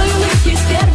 свою мысль из первой